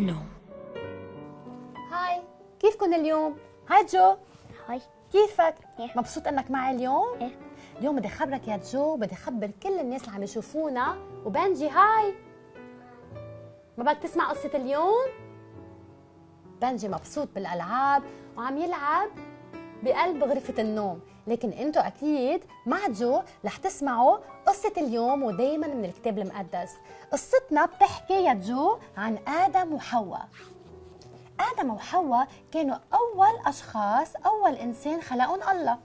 النوم hi كيفكن اليوم؟ hi جو hi كيفك؟ إيه. مبسوط إنك معي اليوم؟ إيه. اليوم بدي أخبرك يا جو بدي أخبر كل الناس اللي عم يشوفونا وبنجي هاي ما بدك تسمع قصة اليوم؟ بنجي مبسوط بالألعاب وعم يلعب بقلب غرفة النوم. لكن انتو أكيد مع جو رح تسمعوا قصة اليوم ودايما من الكتاب المقدس. قصتنا بتحكي يا جو عن آدم وحواء. آدم وحواء كانوا أول أشخاص أول إنسان خلقهم الله.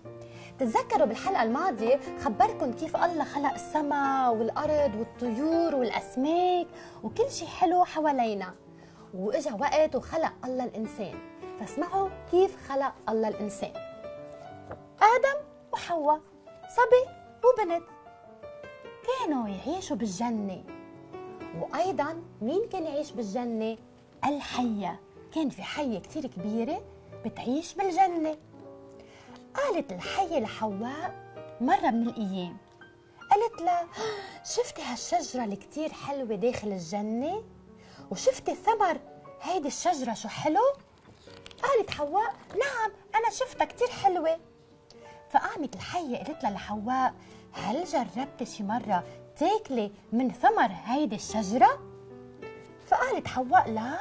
تتذكروا بالحلقة الماضية خبركم كيف الله خلق السماء والأرض والطيور والأسماك وكل شيء حلو حوالينا. وإجا وقت وخلق الله الإنسان. فاسمعوا كيف خلق الله الإنسان؟ آدم وحواء صبي وبنت. كانوا يعيشوا بالجنة. وأيضا مين كان يعيش بالجنة؟ الحية. كان في حية كتير كبيرة بتعيش بالجنة. قالت الحية لحواء مرة من الأيام. قالت لها شفتي هالشجرة اللي حلوة داخل الجنة؟ وشفتي ثمر هيدي الشجرة شو حلو؟ قالت حواء نعم أنا شفتها كتير حلوة فقامت الحية قالت لها لحواء هل جربت شي مرة تاكلي من ثمر هيدي الشجرة؟ فقالت حواء لا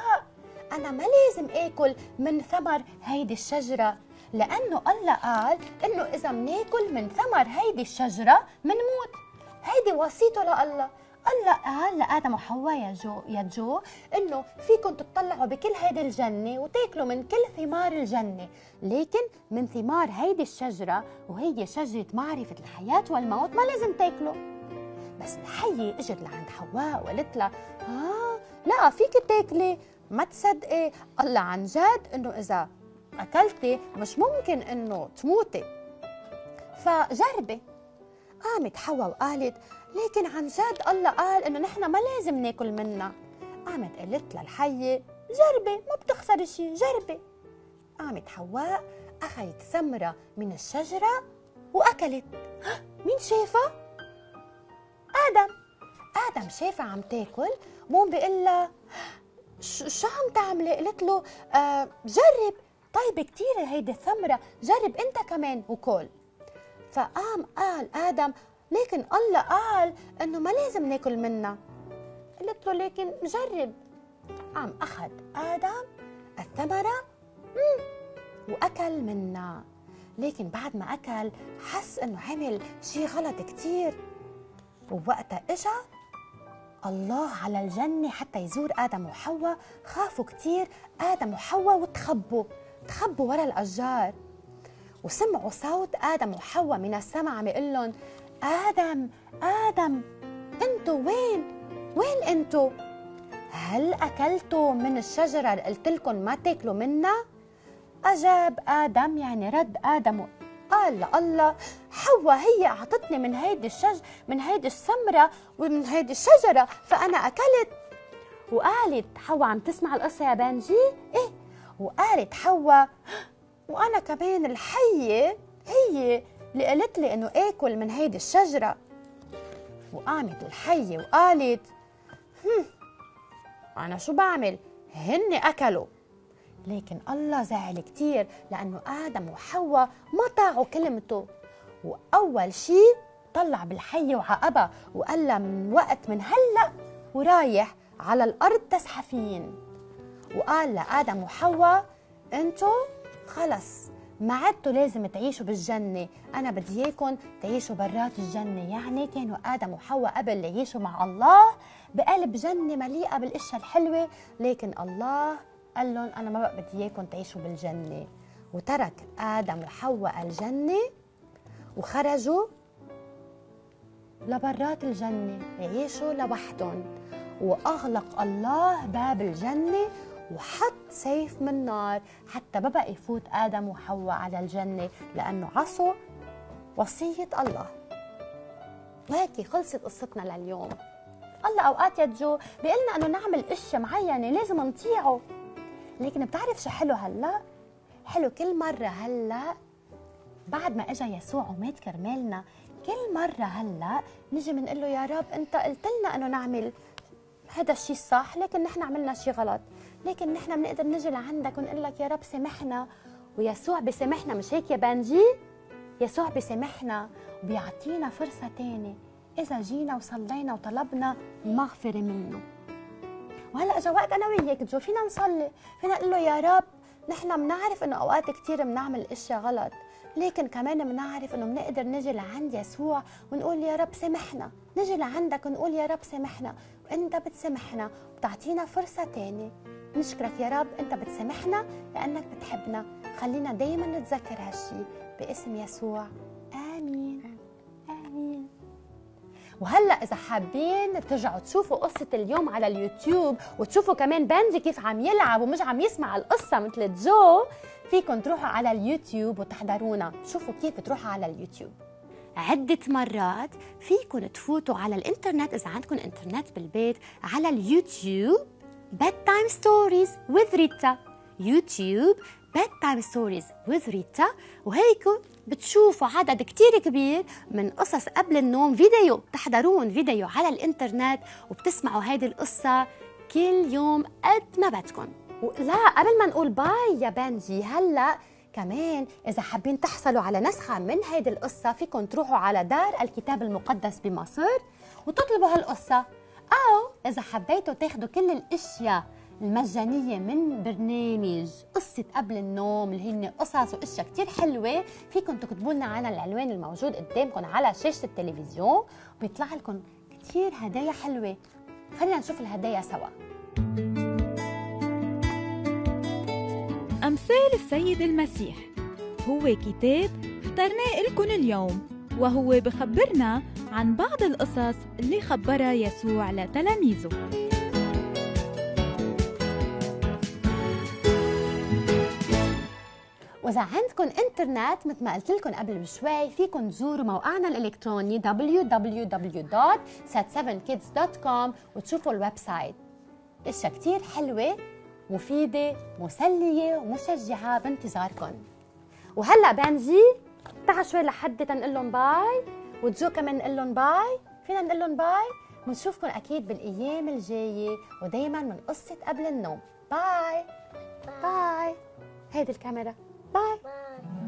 أنا ما لازم آكل من ثمر هيدي الشجرة لأنه الله قال إنه إذا مناكل من ثمر هيدي الشجرة منموت هيدي وصيته لله الله قال لآدم وحواء يا جو يا جو إنه فيكم تطلعوا بكل هيدي الجنة وتاكلوا من كل ثمار الجنة. لكن من ثمار هيدي الشجرة وهي شجرة معرفة الحياة والموت ما لازم تاكلوا. بس الحية إجت لعند حواء وقالت لها ها لا فيك تاكلي. ما تصدقي الله عن جد إنه إذا أكلتي مش ممكن إنه تموتي. فجربي. قامت حواء وقالت لكن عن جد الله قال إنه نحن ما لازم ناكل منها. قامت قالت للحية جربي ما بتخسري شيء جربي. قامت حواء أخذت ثمرة من الشجرة وأكلت. مين شافها؟ آدم. آدم شافها عم تاكل بوم بيقول لها "ش- شو عم تعملي؟ قالت له آه جرب. طيبة كتير هيدي الثمرة جرب أنت كمان وكل. فقام قال آدم لكن الله قال إنه ما لازم ناكل منها. قلت له لكن جرب. قام أخذ آدم الثمرة مم، وأكل منها. لكن بعد ما أكل حس إنه عمل شي غلط كتير. ووقتها إجا الله على الجنة حتى يزور آدم وحواء. خافوا كتير آدم وحواء وتخبوا تخبوا ورا الأشجار. وسمعوا صوت آدم وحواء من السماء عم يقول لهم آدم آدم أنتوا وين؟ وين أنتوا؟ هل أكلتوا من الشجرة اللي قلت لكم ما تاكلوا منها؟ أجاب آدم يعني رد آدم قال لله حواء هي أعطتني من هيدي الشج من هيدي الثمرة ومن هيدي الشجرة فأنا أكلت وقالت حواء عم تسمع القصة يا بنجي؟ إيه وقالت حواء وأنا كمان الحية هي اللي قالت لي إنه آكل من هيدي الشجرة. وقامت الحية وقالت هم أنا شو بعمل؟ هن أكلوا. لكن الله زعل كتير لأنه آدم وحواء ما طاعوا كلمته. وأول شي طلع بالحية وعقبها وقال لها من وقت من هلأ ورايح على الأرض تزحفين. وقال لآدم وحواء أنتو خلص ما عدتوا لازم تعيشوا بالجنة. أنا بدي إياكم تعيشوا برات الجنة. يعني كانوا آدم وحواء قبل يعيشوا مع الله بقلب جنة مليئة بالأشياء الحلوة. لكن الله قال لهم أنا ما بقى بدي إياكم تعيشوا بالجنة. وترك آدم وحواء الجنة وخرجوا لبرات الجنة. يعيشوا لوحدهم. وأغلق الله باب الجنة وحط سيف من نار حتى ما بقى يفوت آدم وحواء على الجنة لأنه عصوا وصية الله. وهيك خلصت قصتنا لليوم. الله أوقات يا جو بيقلنا أنه نعمل أشياء معينة لازم نطيعه. لكن بتعرف شو حلو هلأ؟ حلو كل مرة هلأ بعد ما اجى يسوع ومات كرمالنا كل مرة هلأ نجي بنقول له يا رب أنت قلت لنا إنه نعمل هذا الشيء الصح لكن نحن عملنا شيء غلط. لكن نحن بنقدر نجي لعندك ونقول لك يا رب سامحنا. ويسوع بيسامحنا. مش هيك يا بنجي يسوع بيسامحنا وبيعطينا فرصة تانية إذا جينا وصلينا وطلبنا المغفرة منه. وهلأ اجى وقت أنا وياك جو فينا نصلي. فينا نقول له يا رب نحن بنعرف إنه أوقات كثير بنعمل إشياء غلط. لكن كمان بنعرف إنه بنقدر نجي لعند يسوع ونقول يا رب سامحنا. نجي لعندك ونقول يا رب سامحنا. وإنت بتسامحنا وبتعطينا فرصة تانية نشكرك يا رب أنت بتسامحنا لأنك بتحبنا. خلينا دايما نتذكر هالشي باسم يسوع. آمين. آمين. وهلأ إذا حابين ترجعوا تشوفوا قصة اليوم على اليوتيوب وتشوفوا كمان بنجي كيف عم يلعب ومش عم يسمع القصة مثل جو فيكم تروحوا على اليوتيوب وتحضرونا. شوفوا كيف تروحوا على اليوتيوب. عدة مرات فيكم تفوتوا على الإنترنت إذا عندكم إنترنت بالبيت على اليوتيوب. Bedtime stories with ريتا يوتيوب bedtime stories with ريتا وهيك بتشوفوا عدد كتير كبير من قصص قبل النوم فيديو. بتحضرون فيديو على الإنترنت وبتسمعوا هذه القصة كل يوم قد ما بدكم. لا قبل ما نقول باي يا بنجي هلا كمان إذا حابين تحصلوا على نسخة من هيدي القصة فيكم تروحوا على دار الكتاب المقدس بمصر وتطلبوا هالقصة. أو إذا حبيتوا تاخدوا كل الأشياء المجانية من برنامج قصة قبل النوم اللي هن قصص وأشياء كتير حلوة فيكم تكتبوا لنا على العنوان الموجود قدامكم على شاشة التلفزيون بيطلع لكم كتير هدايا حلوة. خلينا نشوف الهدايا سوا. أمثال السيد المسيح. هو كتاب اخترناه لكم اليوم وهو بخبرنا عن بعض القصص اللي خبرها يسوع لتلاميذه. وإذا عندكم إنترنت مثل ما قلت لكم قبل بشوي فيكم تزوروا موقعنا الإلكتروني www.sat7kids.com وتشوفوا ال website. اشياء كثير حلوة مفيدة مسلية ومشجعة بانتظاركم. وهلأ بنجي تعال شوي لحد تنقول لهم bye. وجو كمان نقول لهم bye. فينا نقول لهم bye. ونشوفكم أكيد بالأيام الجاية ودائما من قصة قبل النوم. bye. bye. هيدي الكاميرا. bye. عشيق